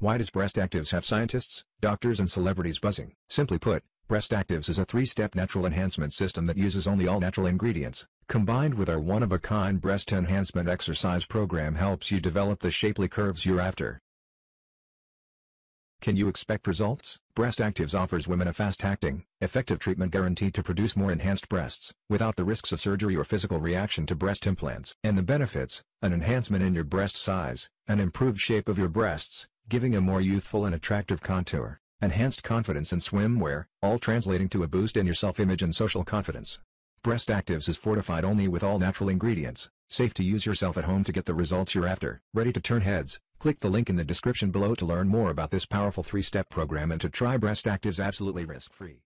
Why does Breast Actives have scientists, doctors and celebrities buzzing? Simply put, Breast Actives is a three-step natural enhancement system that uses only all-natural ingredients, combined with our one-of-a-kind breast enhancement exercise program helps you develop the shapely curves you're after. Can you expect results? Breast Actives offers women a fast-acting, effective treatment guaranteed to produce more enhanced breasts, without the risks of surgery or physical reaction to breast implants. And the benefits, an enhancement in your breast size, an improved shape of your breasts, giving a more youthful and attractive contour enhanced confidence in swimwear, all translating to a boost in your self-image and social confidence. Breast Actives is fortified only with all natural ingredients, safe to use yourself at home to get the results you're after. Ready to turn heads? Click the link in the description below to learn more about this powerful three-step program and to try Breast Actives absolutely risk-free.